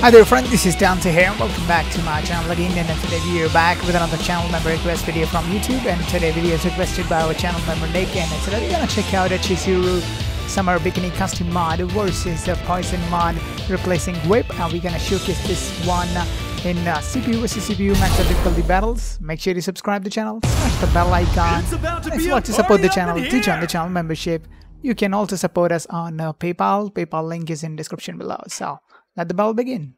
Hi there friend, this is Dante here. and Welcome back to my channel again and today we are back with another channel member request video from YouTube and today video is requested by our channel member Nick and today we're gonna check out a Chizuru Summer Bikini Custom mod versus a Poison mod replacing Whip and we're gonna showcase this one in uh, CPU versus CPU max difficulty battles. Make sure you subscribe to the channel, smash the bell icon. It's about to If you a want to support the channel, to join the channel membership. You can also support us on uh, PayPal. PayPal link is in description below. So let the battle begin.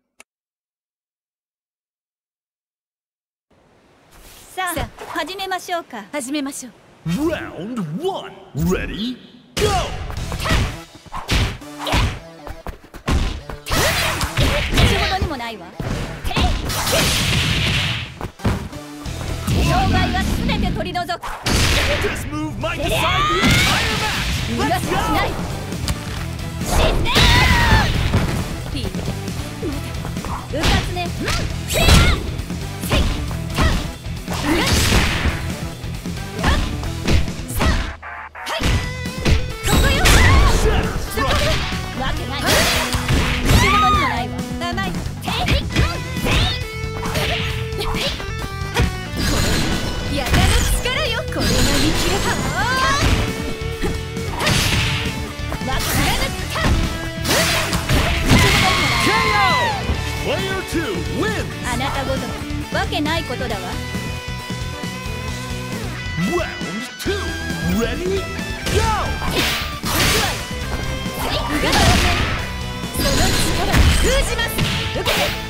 さあ始めましょうか始めましょう Round one. Ready? Go! 仕事にもないわ障害は全て取り除く This move might decide the entire match. Let's go! ないことだわ Round two. Ready? Go! うがたその力を封じます受けて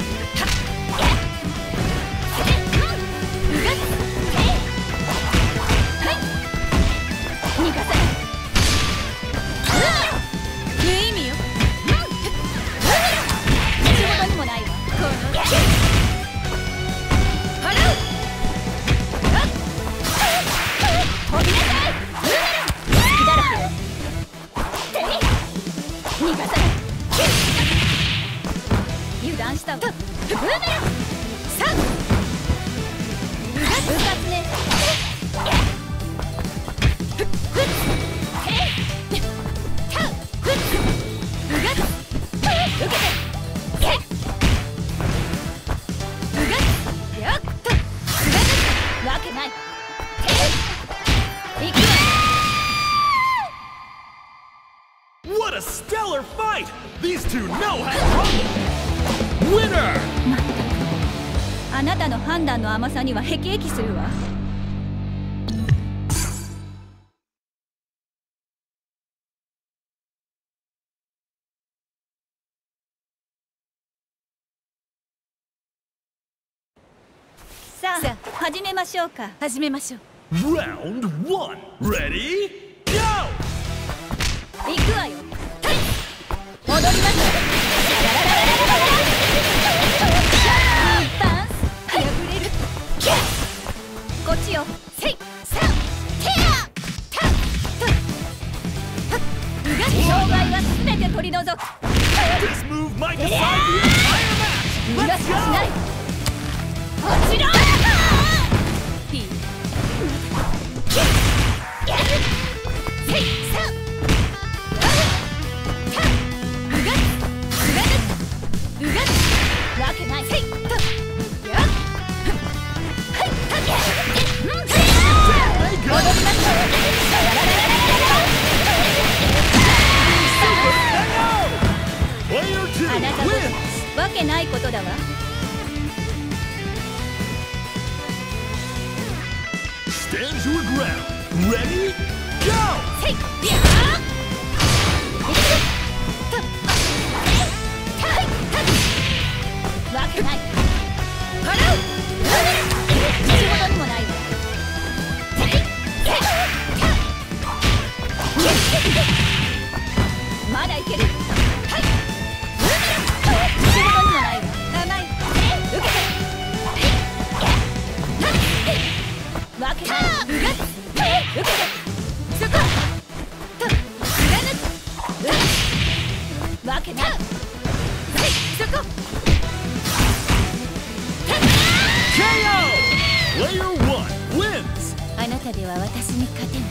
stellar fight! These two know how to rumble. Winner! あなたの判断の甘さにはへきへきするわさあ始めましょうか始めましょう Round one. Ready? Go! 行くわよ取り除く。しけないことだわけないうが受けてそこと貫くわけないはいそこ KO! Player one wins. あなたでは私に勝てない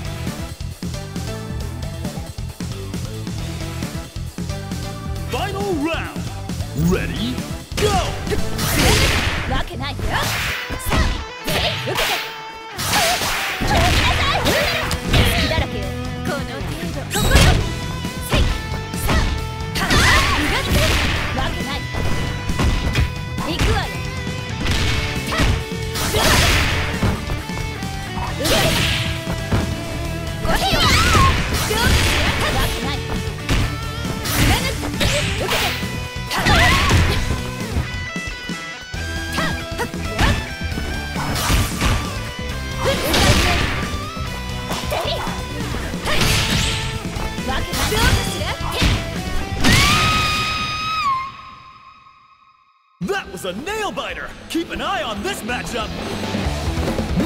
was a nail biter! Keep an eye on this matchup!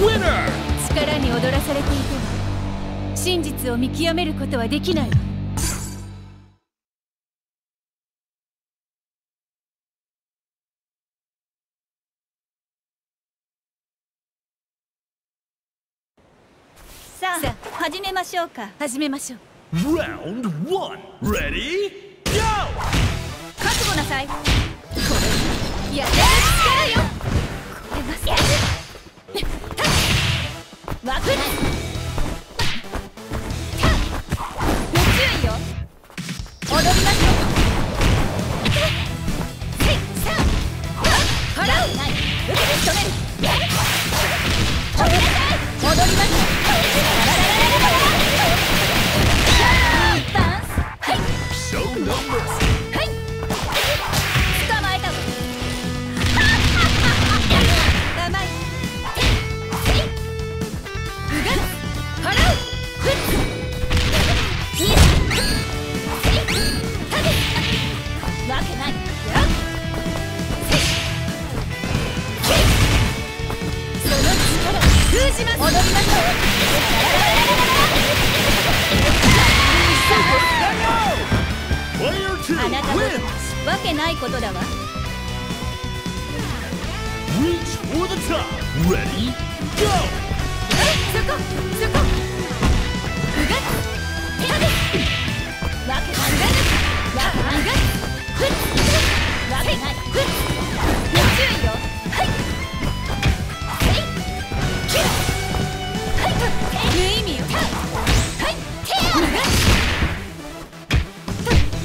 Winner! 力に踊らされていては真実を見極めることはできないわさあ始めましょうか始めましょう Round one! Ready? Go! 覚悟なさいやれる力よ。これがせわくない受けて仕留めるあなたの wins! わけないことだわ Reach for the top! Ready? Go! そこそこうがっ手当てわけないうがっわけないうがっふっわけないふっ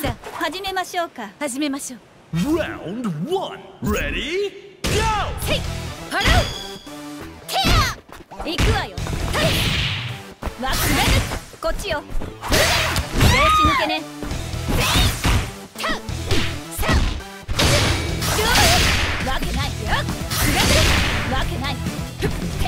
さあ始めましょうか。始めましょう。Round one! Ready? Go! せい。払う。てや行くわよ。はい。わくなる。こっちよ。拍子抜けね。せい。たさあ。どうよわけないよ。すがるわけない。ふっ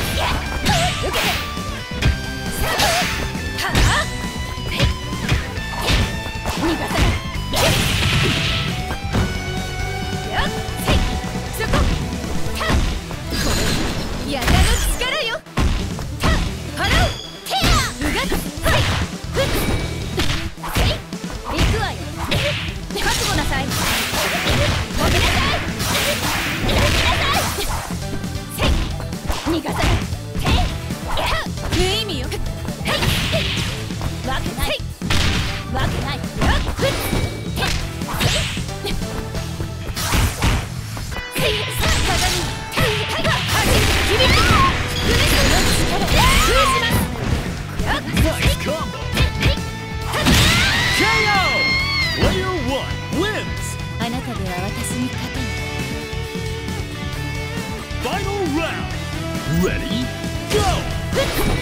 では私にファイナルラウンド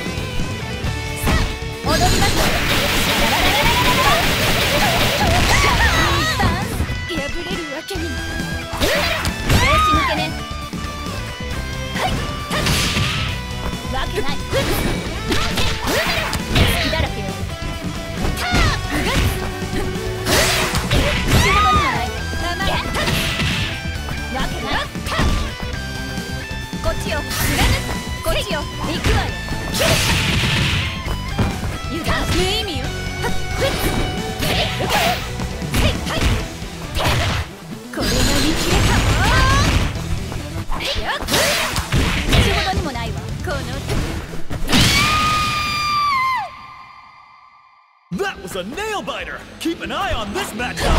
a nail biter. Keep an eye on this matchup.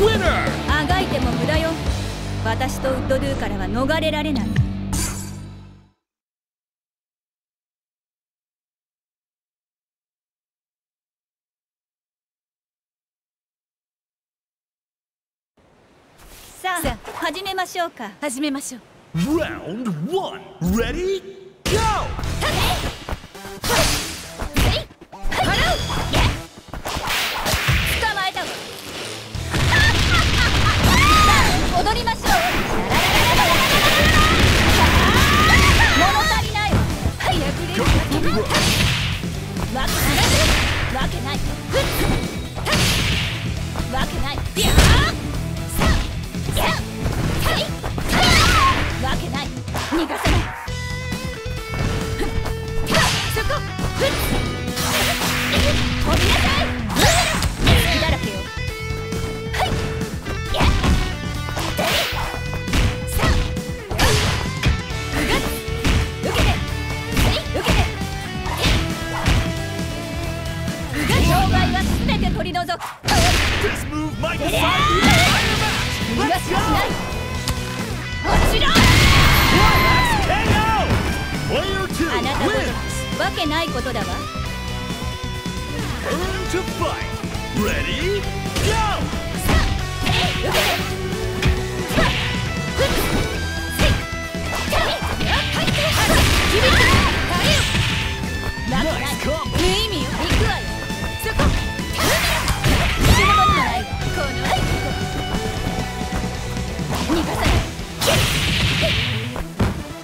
Winner. あがいても無駄よ。私とウッドドゥからは逃れられない。さあ始めましょうか始めましょう Round one. Ready? Go! Okay. 戻りましょう。物足りない。わ早く出けない。わけない。わけない。ー。わけないことだわ Turn to fight! Ready? Go!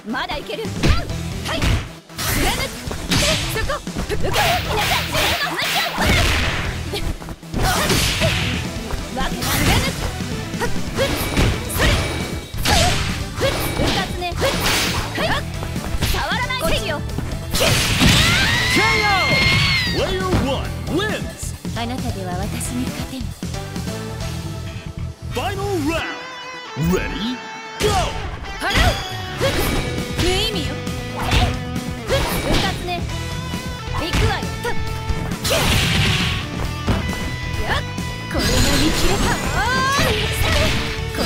まだいけるあなたでは私に勝てぬ Final round! Ready?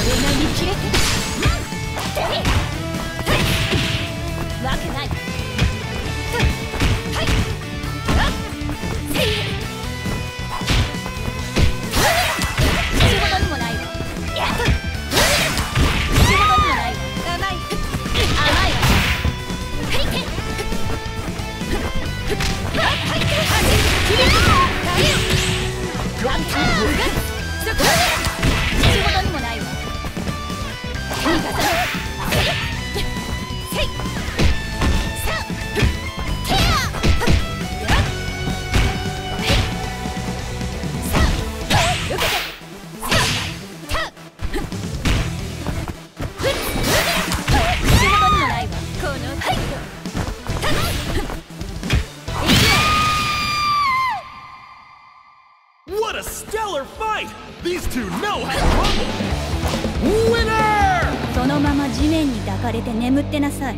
なり切れて。る、two know how to rumble! Winner! そのまま地面に抱かれて眠ってなさい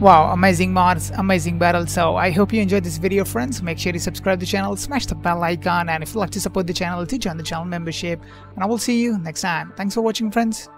Wow, amazing mods, amazing battle. So I hope you enjoyed this video friends. Make sure you subscribe to the channel, smash the bell icon and if you'd like to support the channel, to join the channel membership. And I will see you next time. Thanks for watching friends.